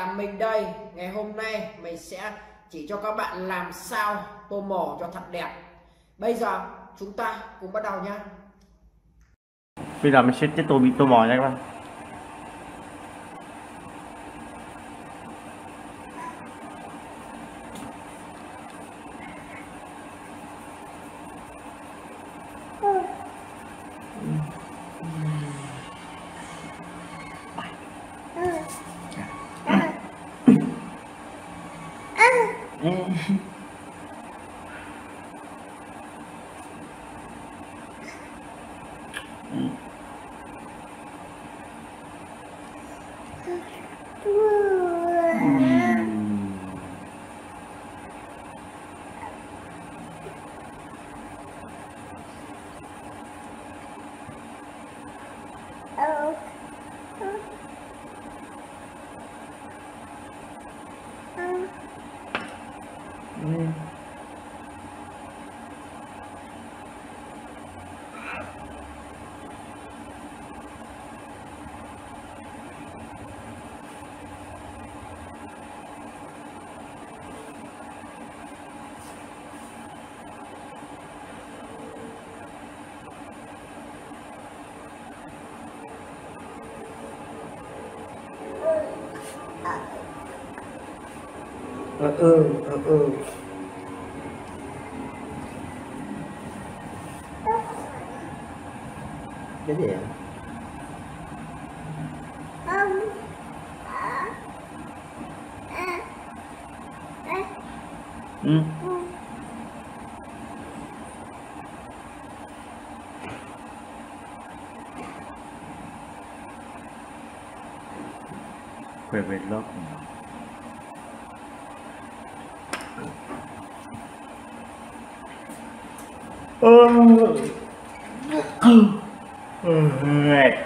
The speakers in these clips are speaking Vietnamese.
là mình đây, ngày hôm nay mình sẽ chỉ cho các bạn làm sao tô màu cho thật đẹp. Bây giờ, chúng ta cùng bắt đầu nhá. Bây giờ mình sẽ tiếp tục bị tô màu nha các bạn. 嗯。嗯 Amém. Ừ ờ ừ cái gì ạ ừ. quay về lớp ừ. Cảm Oh. all right.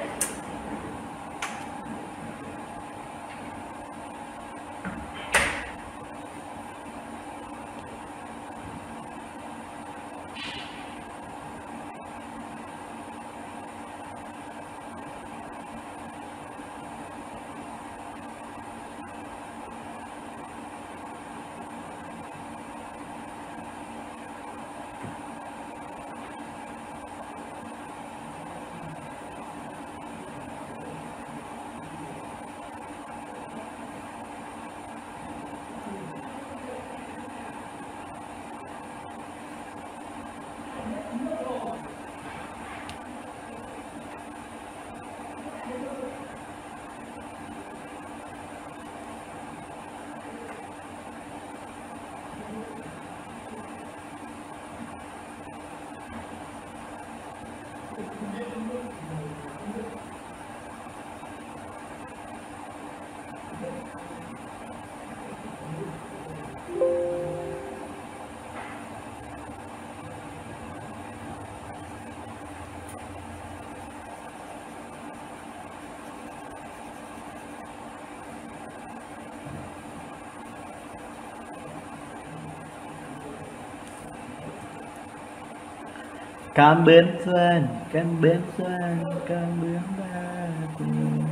Biến xuân, cảm biến ba tình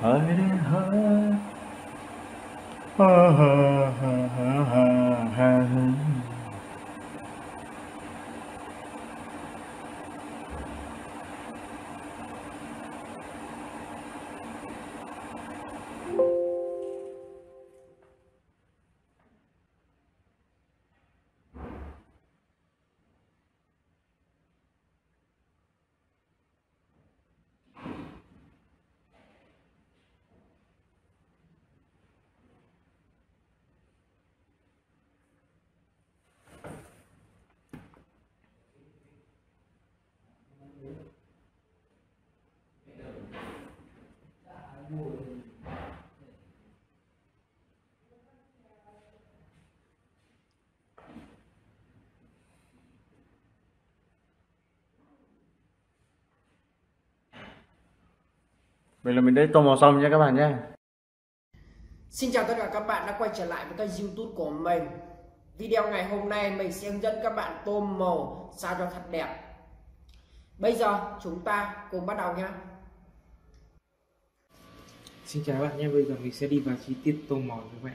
Hỡi đến hỡi Vậy là mình đã tô màu xong nha các bạn nhé. Xin chào tất cả các bạn đã quay trở lại với kênh youtube của mình. Video ngày hôm nay mình sẽ hướng dẫn các bạn tô màu sao cho thật đẹp. Bây giờ chúng ta cùng bắt đầu nhé Xin chào các bạn nhé, bây giờ mình sẽ đi vào chi tiết tô màu với các bạn.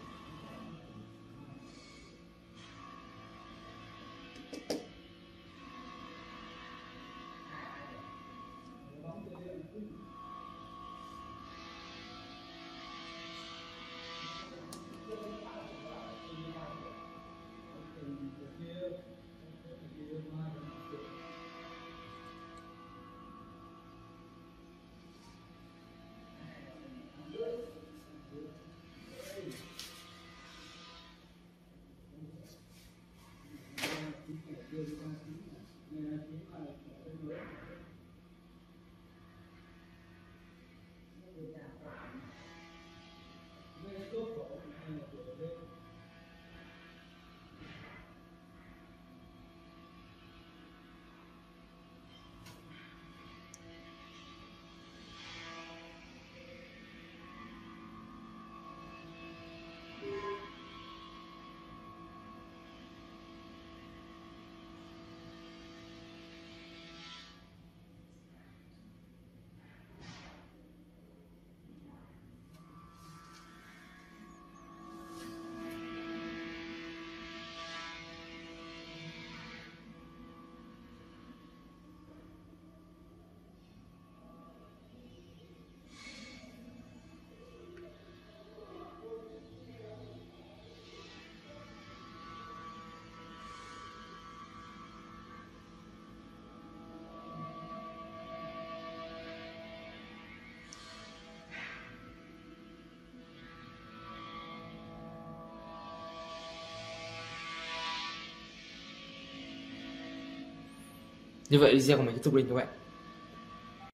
Deus, Pai. Như vậy video của mình kết thúc đây các bạn.